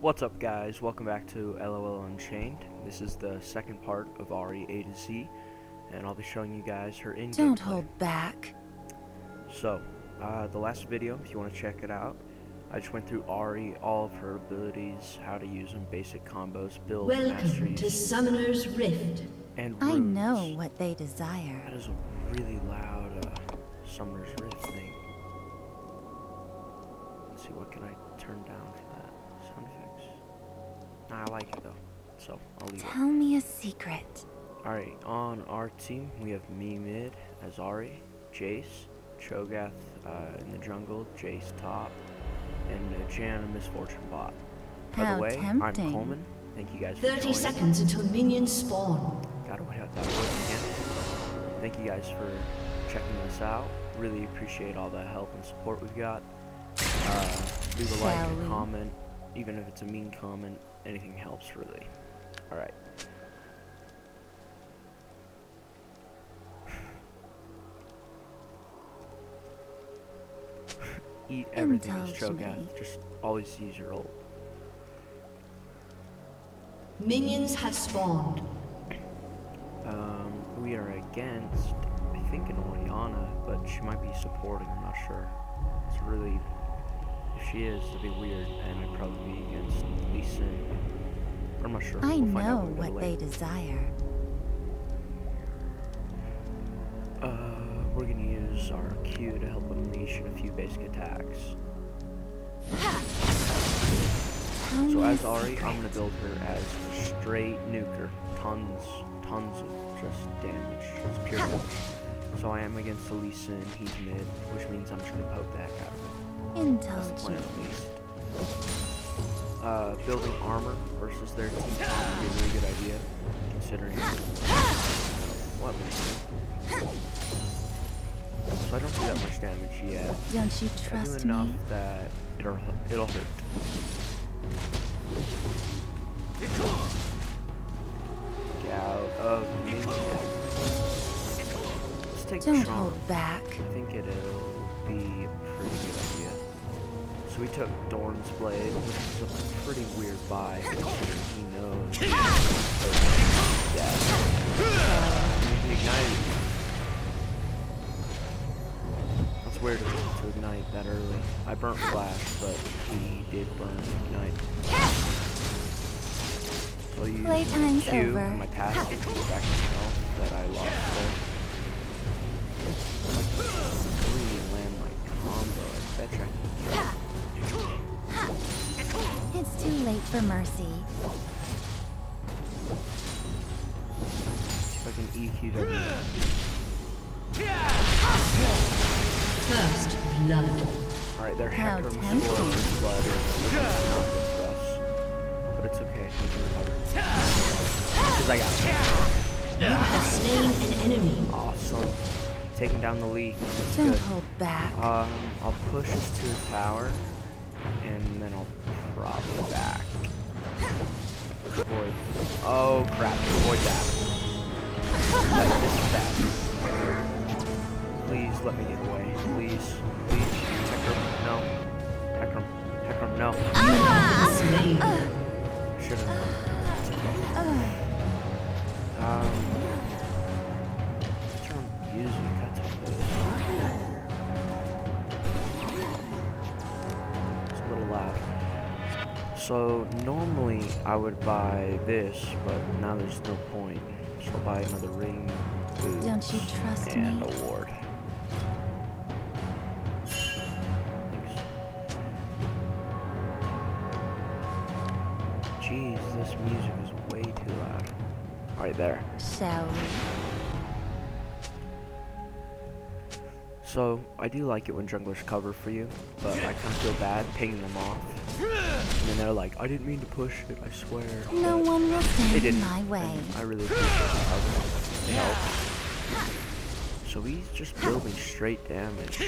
What's up guys, welcome back to LOL Unchained. This is the second part of Ahri A to Z, and I'll be showing you guys her in Don't gameplay. hold back. So, uh, the last video, if you want to check it out, I just went through Ahri, all of her abilities, how to use them, basic combos, build Welcome masteries, to Summoner's Rift. and I know what they desire. That is a really loud uh, Summoner's Rift thing. Let's see, what can I turn down Nah, I like it though, so I'll leave it. Tell me a secret. Alright, on our team, we have me mid Azari, Jace, Cho'Gath uh, in the jungle, Jace top, and uh, Jan and Miss Fortune bot. By How the way, tempting. I'm Coleman. Thank you guys for 30 joining. seconds until minions spawn. Gotta wait out that word again. Thank you guys for checking us out. Really appreciate all the help and support we've got. Uh, leave a like, Shall a we? comment, even if it's a mean comment. Anything helps, really. Alright. Eat everything as Indulge me. Cho'Gath. Just always use your ult. Minions have spawned. Um, we are against, I think, an Orianna, but she might be supporting, I'm not sure. It's really, if she is, it'd be weird, and I'd probably be against. But I'm not sure. I We'll know what they desire. Uh, we're gonna use our Q to help unleash a few basic attacks. So as Ahri, secret. I'm gonna build her as a straight nuker. Tons, tons of just damage. It's pure damage. So I am against Lee and he's mid, which means I'm just gonna poke the heck out of him. That's the Indulge plan me. at least. Uh, building armor versus their team would be a really good idea, considering what So I don't do that much damage yet. Don't you I do enough me? that it'll it'll hurt. Get out of me. Let's take Don't hold back. I think it'll be pretty good. So we took Doran's Blade, which is a pretty weird buy, he knows. Yeah. He ignited. That's weird to ignite that early. I burnt Flash, but he did burn Ignite. So Playtime's Q over. and my passive to back to health that I lost there. It's too late for mercy. See if I can EQ. First blood. Alright, their How Hecarim tempting. Sword blood is not good for us. But it's okay, we can recover. Because I got it. You have slain an enemy. Awesome. Taking down the lead. That's Don't good. hold back. Um, I'll push us to the tower, and then I'll probably back. Avoid. Oh crap! Avoid that. Like, this is bad. Please let me get away. Please, please. Hecarim, no. Hecarim, Hecarim, no. Slain. Should have. Ugh. Um. Turn using So normally I would buy this, but now there's no point. So I'll buy another ring, boots, Don't you trust and me? a ward. Thanks. Jeez, this music is way too loud. Alright, there. Shall we? So, I do like it when junglers cover for you, but I kind of feel bad pinging them off. And then they're like, I didn't mean to push it, I swear. No but one will stand in didn't. my way. I really appreciate the cover. It helped. So he's just building straight damage.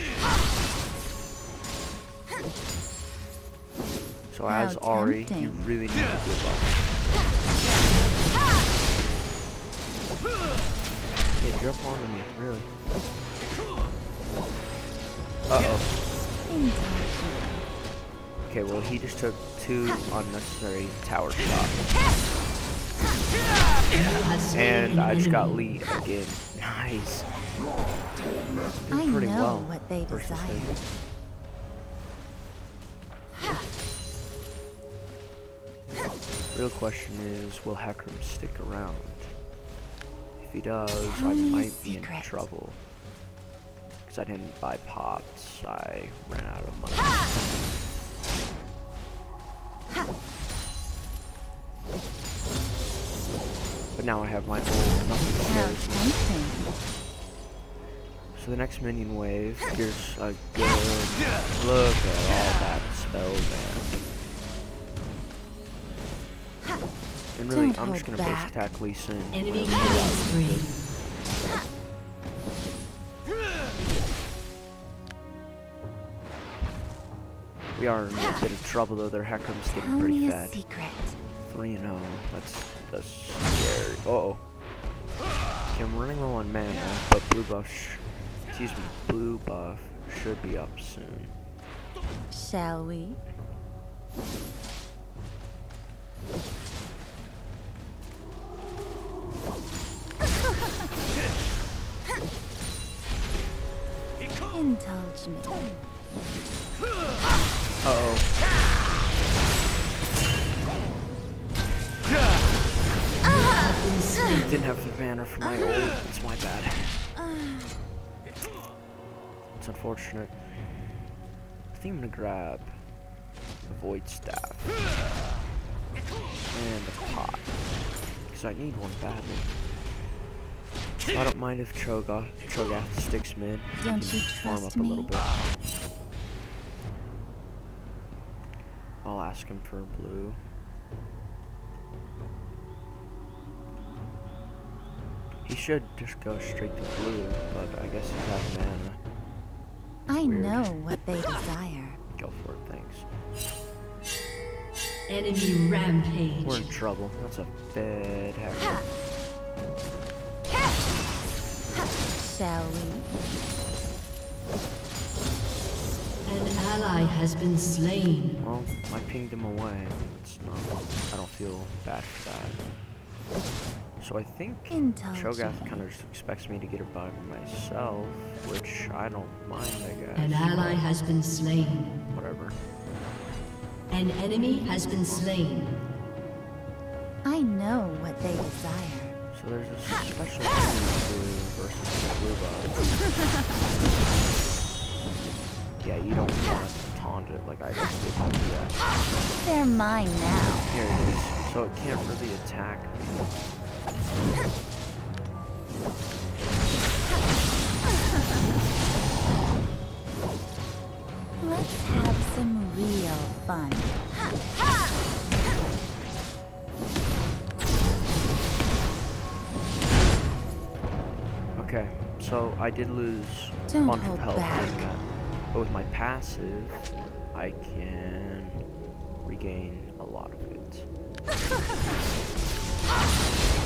So How as Ahri, you really need to give up. Yeah, jump onto me, really. Uh oh. Me. Okay, well he just took two unnecessary tower shots. You have slain And I just got lead again. Nice. I pretty know well what they desire. Real question is, will Hecarim stick around? If he does, I might be in trouble. Because I didn't buy pots, I ran out of money. But now I have my old nothing How scares So the next minion wave, here's a good look at all that spell damage. And really, Don't I'm just gonna base back. attack Lee Sin. Enemy. We are in a bit of trouble though, their Hecarim's getting pretty me fat. 3 and 0, that's, that's scary. Uh oh. Okay, I'm running low on mana, but blue buff, sh excuse me, blue buff should be up soon. Shall we? Indulge me. Uh oh. Didn't have the banner for my ult. It's my bad. It's unfortunate. I think I'm gonna grab the void staff and a pot because I need one badly. I don't mind if Cho'Gath, Cho'Gath sticks mid. I Don't you farm up a little me? bit. I'll ask him for a blue. He should just go straight to blue, but I guess he's out of mana. I weird. know what they desire. Go for it, thanks. Enemy rampage. We're in trouble. That's a bad hack. Shall we? An ally has been slain. Well, I pinged him away. It's not. I don't feel bad for that. So I think Indulge Cho'Gath kind of expects me to get it by myself, which I don't mind, I guess. An ally has been slain. Whatever. An enemy has been slain. I know what they desire. So there's a special thing versus the blue buff. Yeah, you don't want to taunt it like I just did. Yeah. Uh, They're mine now. Here it is. So it can't really attack me. Let's have some real fun. Okay, so I did lose a Don't bunch of hold health back. But with my passive, I can regain a lot of it.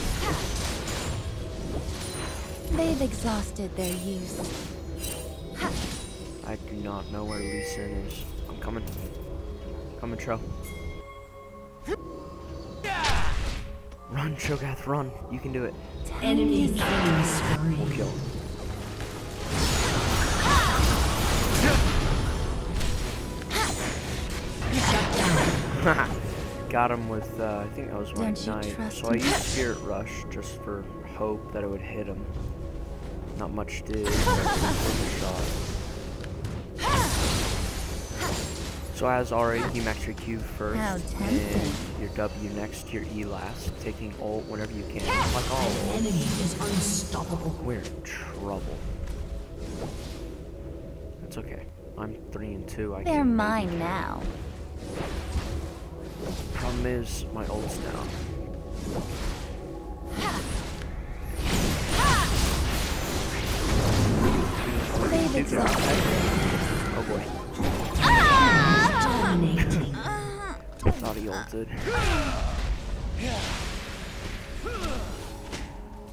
They've exhausted their use. I do not know where Lee Sin is. I'm coming. Coming, Cho. Run, Cho'Gath, run. You can do it. Enemy killing We'll kill him. Shut down. Got him with, uh, I think that was my Don't you So I used Spirit Rush just for hope that it would hit him. Not much did. but it was a shot. So as already, you max your Q first, and your W next, your E last, taking ult whenever you can. Like all An ult. enemy is unstoppable. We're in trouble. That's okay. I'm three and two. I They're can mine carry. now. Problem is, my ult's down. They've Dude, they're exhausted ahead. Oh boy. Dominating. I thought he ulted.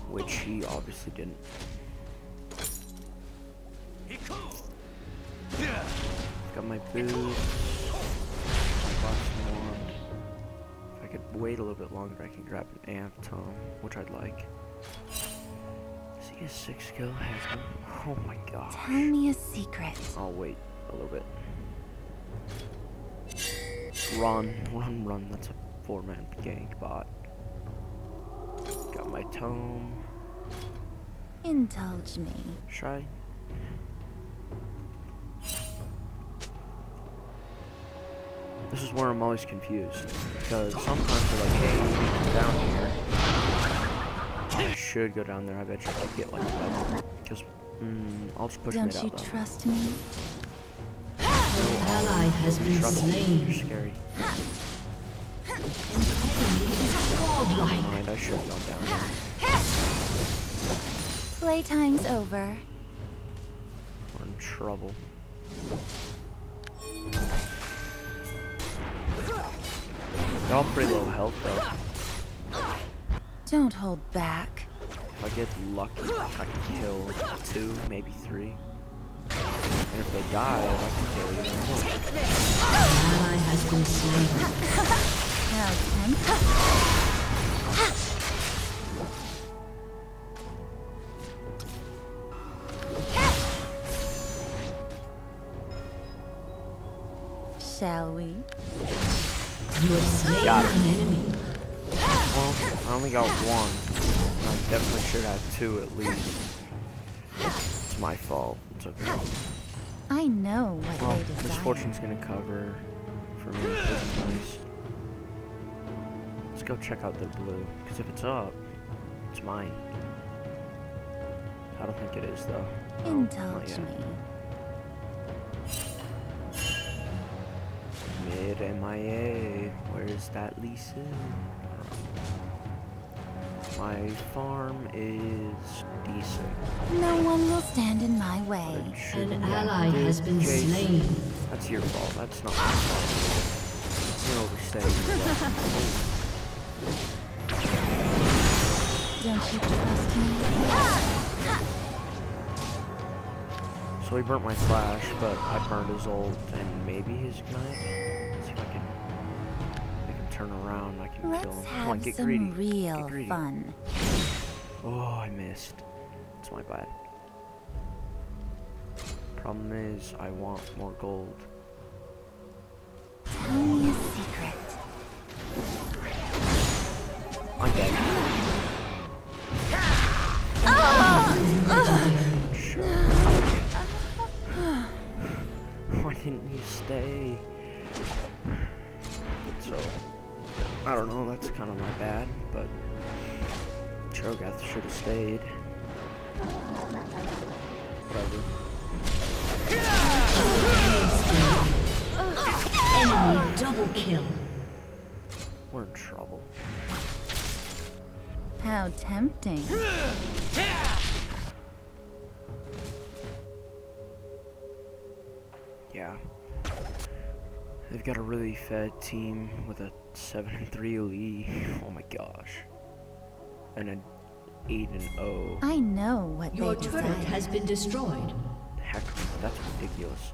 Which he obviously didn't. Got my boots. Wait a little bit longer, I can grab an Amp Tome, which I'd like. Is he a 6 skill has Oh my god. Tell me a secret. I'll wait a little bit. Run, run, run. That's a four-man gank bot. Got my tome. Indulge me. Should I? This is where I'm always confused. Because sometimes they're like, hey, you can come down here. I should go down there. I bet you I could get like that. Because, mm, I'll just push Don't you out trust me? An ally has been Trouble. You're slain. scary. Mind, I should have gone down there. Playtime's over. We're in trouble. They're all pretty low health though. Don't hold back. If I get lucky, I can kill two, maybe three. And if they die, I can kill even more. An ally has been slain. How only got one. I definitely should have two at least. It's my fault. It's okay. I know what Well, they desire. Miss Fortune's gonna cover for me. This is nice. Let's go check out the blue. Because if it's up, it's mine. I don't think it is though. No, Indulge yet. me. Mid MIA. Where's that Lisa? My farm is decent. No one will stand in my way. An ally active. has been Jace, slain. That's your fault. That's not my fault. You're overstaying. Don't you trust me? so he burnt my flash, but I burned his ult and maybe his ignite. Turn around. I can kill Let's him. Come on, get some greedy. real get greedy. fun. Oh, I missed. It's my bad. Problem is, I want more gold. Tell me a secret. I'm dead. Sure. Why didn't you stay? So, I don't know, that's kind of my bad, but Cho'Gath should have stayed. Whatever. Enemy double kill. We're in trouble. How tempting. They've got a really fed team with a 7 and 3 lead. Oh my gosh. And an 8 and 0. I know what Your they turret desire. has been destroyed. Heck, that's ridiculous.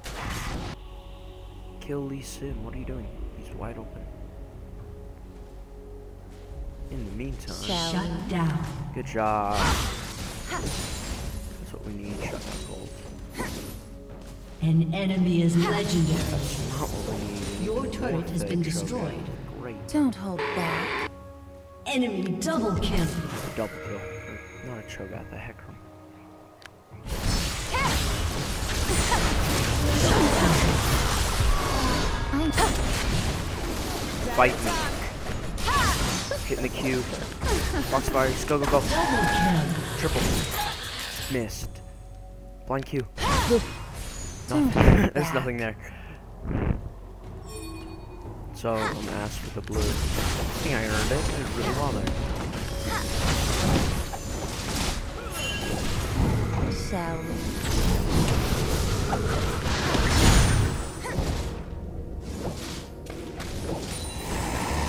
Kill Lee Sin, what are you doing? He's wide open. In the meantime, Shall Shut down. good job. That's what we need, shut down gold. An enemy is legendary. Not what we need. Your turret has been destroyed. Don't hold back. Enemy double kill. Double kill. Not a Cho'Gath, a Hecarim. I Fight me. Hitting the Q. Foxfire, just go, go, go. Triple. Missed. Blind Q. Don't Nothing. There's nothing there. So I'm gonna ask for the blue. I think I earned it. I did really well there. shall we?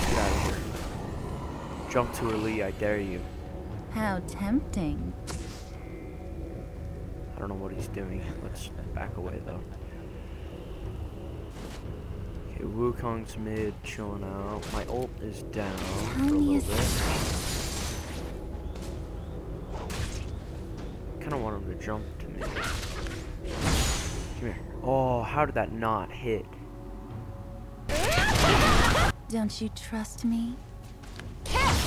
Get out of here. Jump to her Lee, I dare you. How tempting. I don't know what he's doing. Let's back away though. Okay, Wukong's mid, chilling out. My ult is down for a little bit. Kind of want him to jump to me. Come here. Oh, how did that not hit? Don't you trust me? Ally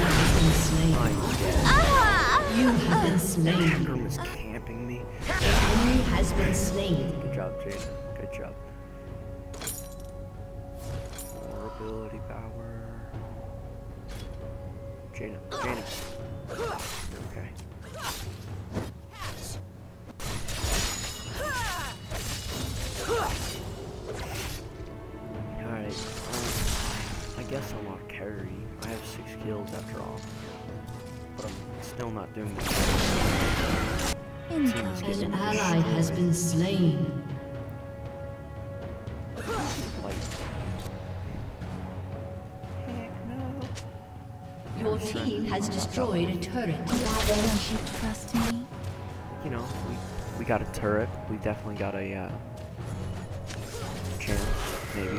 has been slain. I'm. You have been slain. Hecarim is camping me. Ah! Enemy has been slain. Good job, Jaden. Good job. More ability power. Jaden. Jaden. Okay. Alright. I guess I'm on carry. I have six kills after all. But I'm still not doing this. Indulge An ally has been slain. Your team has destroyed a turret. Don't you trust me? you know, we, we got a turret. We definitely got a uh, chance, maybe.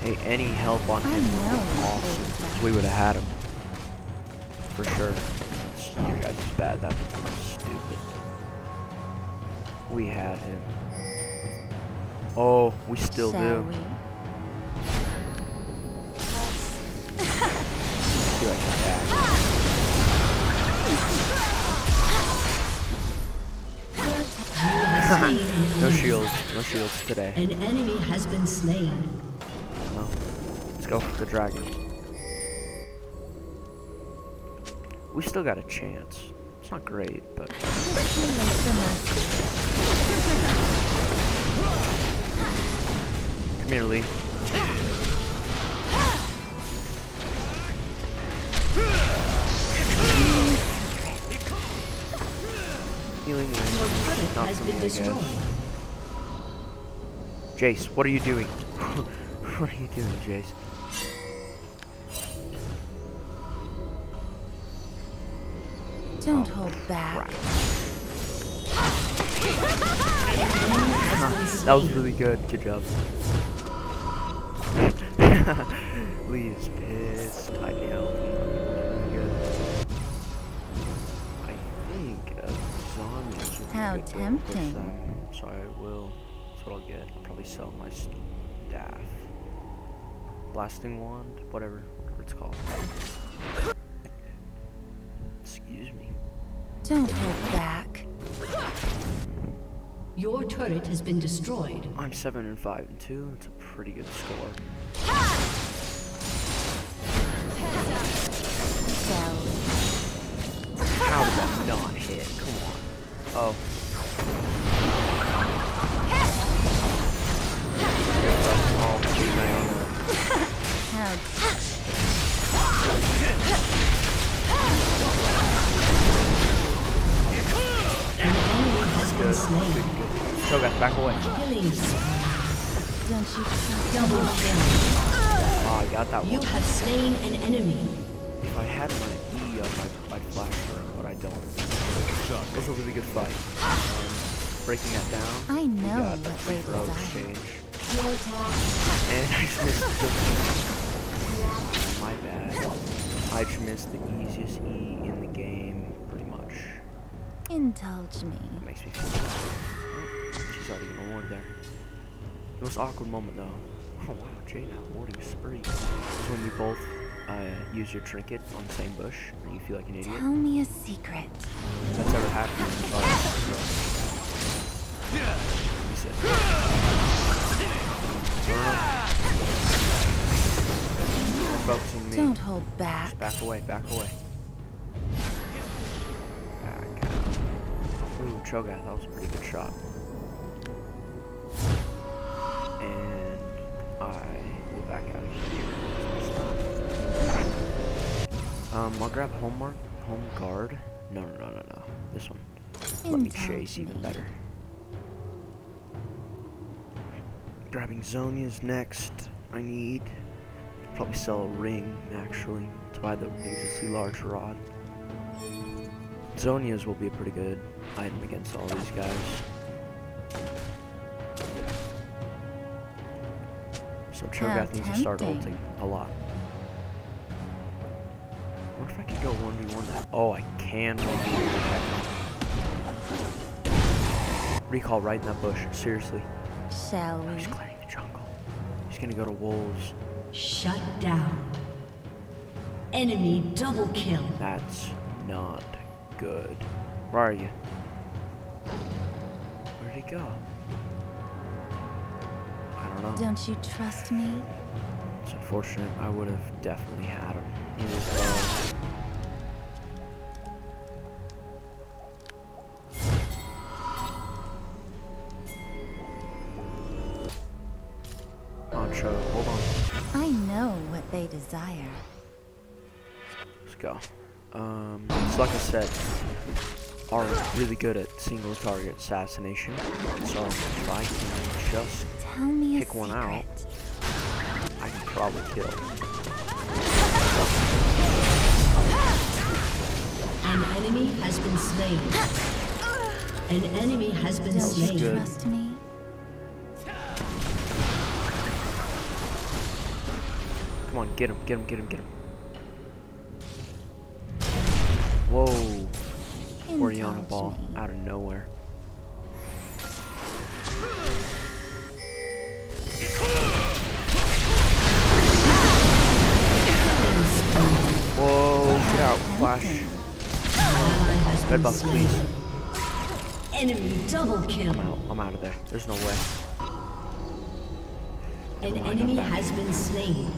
Hey, any help on I him would know be what awesome. is that. 'cause We would have had him. For sure. Your guys is bad. That's stupid. We had him. Oh, we still Shall do. we? Do I come back? You have slain an No shields. No shields today. An enemy has been slain. No. Let's go for the dragon. We still got a chance. It's not great, but Too late for mercy. come here, Lee. Healing Your Not has for been me, I guess. destroyed. Jace, what are you doing? what are you doing, Jace? Don't Oh, hold back. That was really good. Good job. Lee is pissed. I know. I think Zhonya's would How tempting. So I will. That's what I'll get. I'll probably sell my staff. Blasting wand, whatever, whatever it's called. Don't hold back. Your turret has been destroyed. I'm seven and five and two. That's a pretty good score. How did that not hit? Come on. Oh. Oh, gee, Naomi. How Good. Good, good. Shogun, back away. Killing you trust Double kill. Oh, I got that one. You have slain an enemy. If I had my E up, I'd, I'd flash her, but I don't. It was a really good fight. Um, breaking that down. I we know got a what free they throw exchange. And I just missed the... My bad. I just missed the easiest E in the game. Indulge me. It makes me feel bad. She's already gonna ward there. The most awkward moment though. Oh wow, Jada, warding spree. Is when you both uh, use your trinket on the same bush and you feel like an idiot. Tell me a secret. If that's ever happened. Oh, he said. Focusing me. Don't hold back. Just back away, back away. Cho'Gath, that was a pretty good shot. And I will back out of here. Um, I'll grab home mark, home guard. No, no, no, no, no. This one. Let me chase even better. Grabbing Zhonya's next. I need probably sell a ring actually to buy the ridiculously large rod. Zhonyas will be a pretty good item against all these guys. So Cho'Gath How needs to start tempting. ulting a lot. What if I could go 1v1 that? Oh, I can 1v1 that. Recall right in that bush, seriously. Shall we? He's clearing the jungle. He's gonna go to wolves. Shut down. Enemy double kill. That's not good. Where are you? Where'd he go? I don't know. Don't you trust me? It's unfortunate. I would have definitely had him. He was uh, on show. Hold on. I know what they desire. Let's go. So like I said, are really good at single target assassination. So if I can just, Tell me Pick one out. I can probably kill. An enemy has been slain. An enemy has been Don't slain. good. trust me? Come on, get him, get him, get him, get him. Whoa, Orianna ball out of nowhere. Whoa, get out, Flash. Red buff, please. Enemy double kill. I'm out, I'm out of there. There's no way. An enemy has been slain.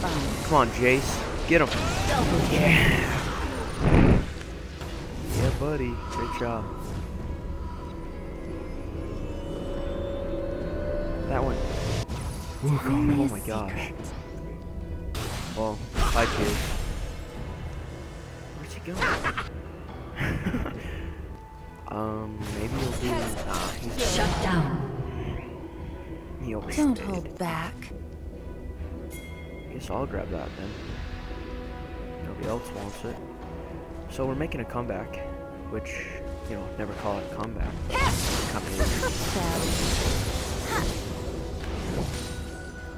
Come on, Jace. Get him. Kill. Yeah, buddy. Great job. That one. Ooh, oh a my gosh. Well, hi, kid. Where's he going? um, maybe he'll be. Nah, he's Shut down. Don't hold back. Guess I'll grab that then. Nobody else wants it. So we're making a comeback, which you know, never call it a comeback. Kind of is, Shall we?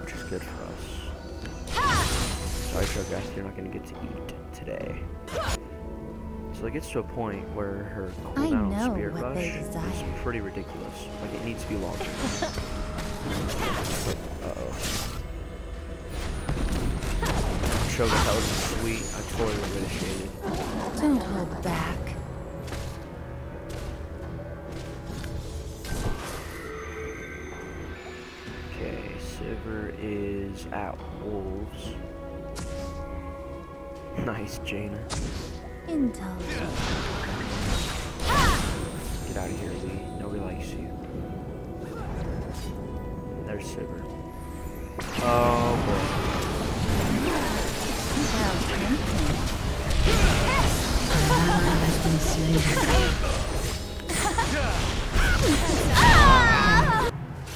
which is good for us. Sorry, Cho'Gath, you're not gonna get to eat today. So it gets to a point where her cooldown Spirit Rush is pretty ridiculous. Like it needs to be longer. Cho'Gath, that was sweet. I totally would have initiated. Don't hold back. Okay, Sivir is at Wolves. Nice, Jaina. Indulge. Get out of here, Lee. Nobody likes you. There's Sivir. Oh um,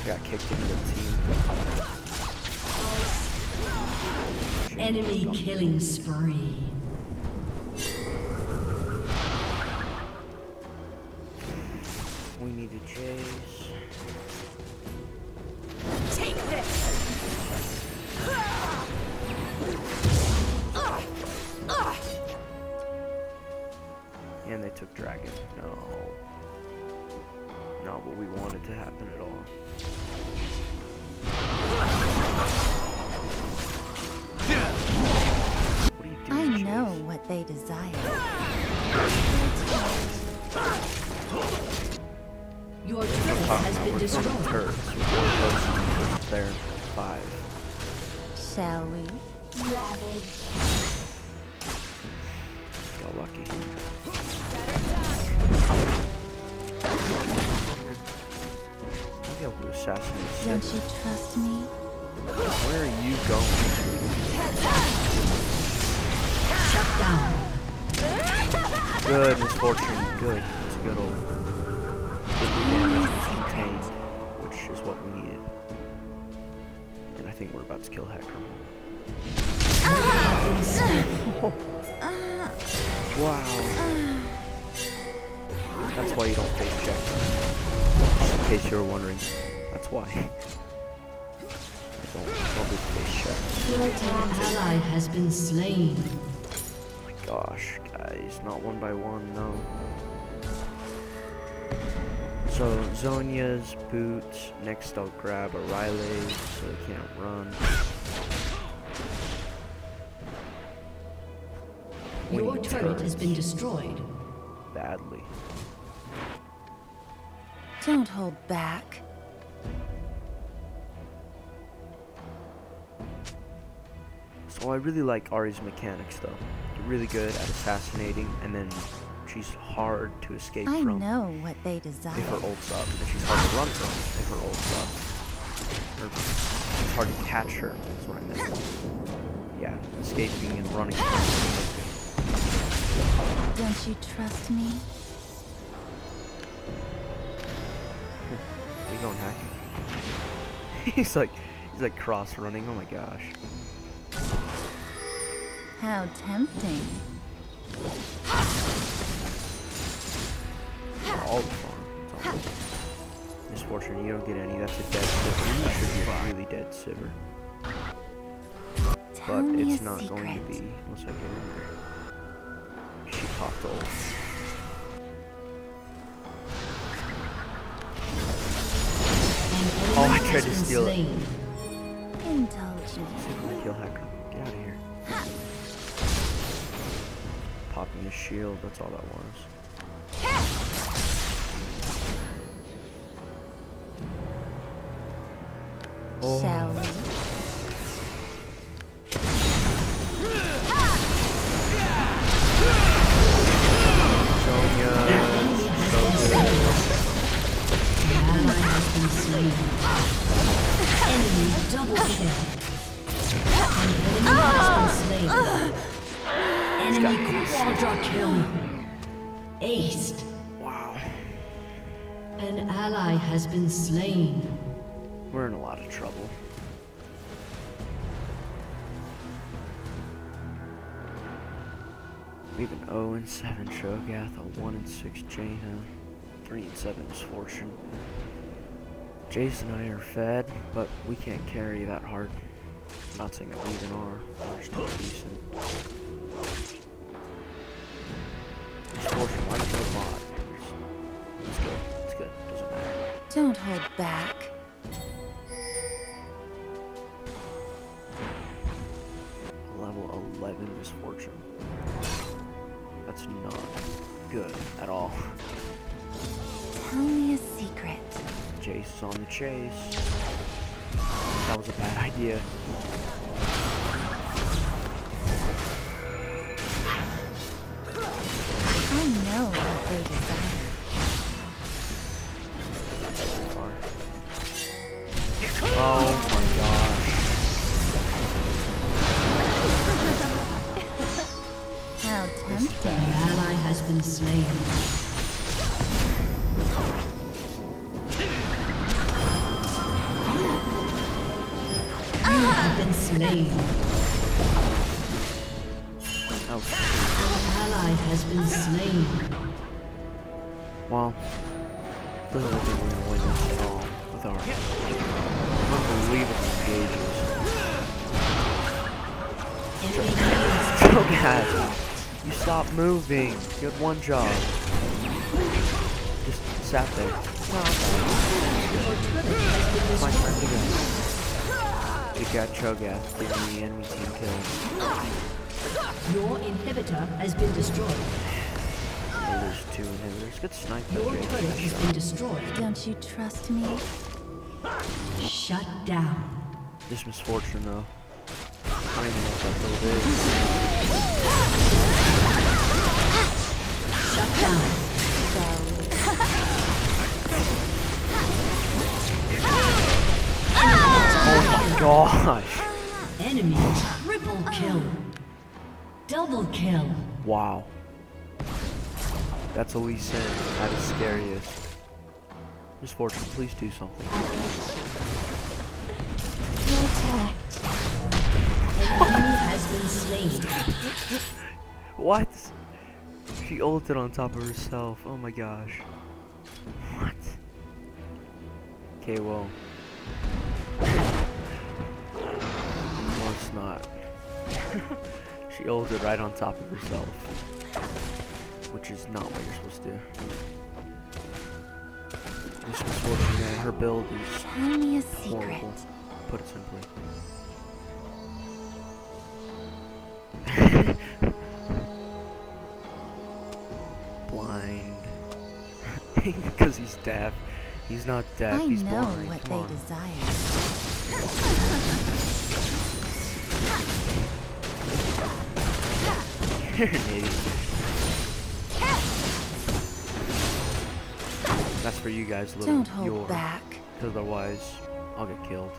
Got kicked into the team. Enemy killing spree. Happen at all. What are you I doing, know what they desire. Your turret has been destroyed. turrets. We're. There. Five. Shall we? Got Me? Where are you going? Shut down. Good Miss Fortune. Good. It's good old. Good damage contained, which is what we needed. And I think we're about to kill Hacker. Wow. That's why you don't face check. In case you were wondering. That's why. Don't, don't do face checks. An ally has been slain. Oh my Gosh, guys, not one by one, no. So, Zhonya's boots. Next, I'll grab a Rylai so they can't run. Your Winning turret has been destroyed. badly. Don't hold back. So oh, I really like Ahri's mechanics though. Really good at assassinating and then she's hard to escape I from. know what they desire. If her ult's up. And she's hard to run from if her ult's up. Or it's hard to catch her, that's what I meant. Yeah, escaping and running. Don't you trust me? You going hacking? he's like he's like cross running, oh my gosh. How tempting. All the farm. Miss Fortune, you don't get any. That's a dead Sivir. You should be a really dead. Tell But it's not secret. going to be once I get in there. She popped. An Oh, I tried to steal it. slain. Indulge me. I can kill Hacker. Popping his shield, that's all that was. Oh. Shall we? Sonya, so good. An ally has been slain. Enemy double kill. Enemy has been slain. Ah. Enemy quadra kill. Aced. Wow. An ally has been slain. We're in a lot of trouble. We have an 0 and 7 Cho'Gath, a 1 and 6 Jaina, 3 and 7 Miss Fortune. Jace and I are fed, but we can't carry that hard. I'm not saying that we even are. We're still decent. Miss Fortune, why do you bot? It's good. It's good. Doesn't matter. Don't hold back. level 11 Miss Fortune. That's not good at all. Tell me a secret. Chase on the chase. That was a bad idea. I know what they desire. Oh my gosh. How tempting. ally has been slain. Slain. Been slain. well. Doesn't look like we're gonna win this at all with our unbelievable engages. Enemy kills. Oh! You stop moving! You had one job. Just sat there. It's my turn to go. Good got Cho'Gath giving the enemy team kills. Your inhibitor has been destroyed. There's two inhibitors. Good snipe that Your Jake. turret Good has been destroyed. Don't you trust me? Shut down. This Miss Fortune though. I don't even know what that build is. Shut down. Oh my gosh! Enemy triple kill. Double kill. Wow. That's Elise Sin at his scariest. Miss Fortune, please do something. What? She ulted on top of herself. Oh my gosh. What? Okay, well. Of course not. she ulted right on top of herself. Which is not what you're supposed to do. Miss Misfortune, man, her build is Tell me a secret. horrible. Put it simply. blind. Because he's deaf. He's not deaf, I he's know blind. what Come they on. desire. You're an idiot. That's for you guys, little Don't hold your, back. Because otherwise, I'll get killed.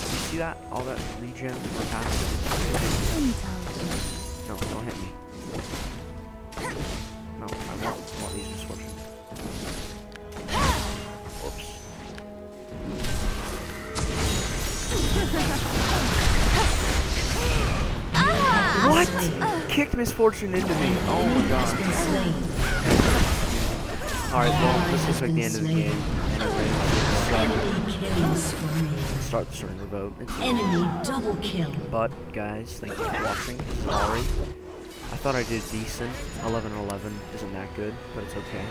You see that? All that regen we're past? No, don't hit me. No, I want, want these misfortunes. Whoops. Ah! What? Kicked Miss Fortune into me. Oh my god. Alright, well, this looks like the end of the game. Anyway, start the surrender vote. Enemy double kill. But guys, thank you for watching. Sorry. I thought I did decent. 11 and 11 isn't that good, but it's okay.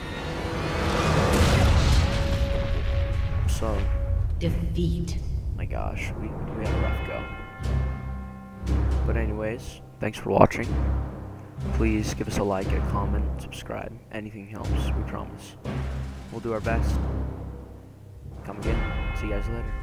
So, Defeat. my gosh, we, we had a rough go. But anyways, thanks for watching. Please give us a like, a comment, subscribe. Anything helps, we promise. We'll do our best. Come again. See you guys later.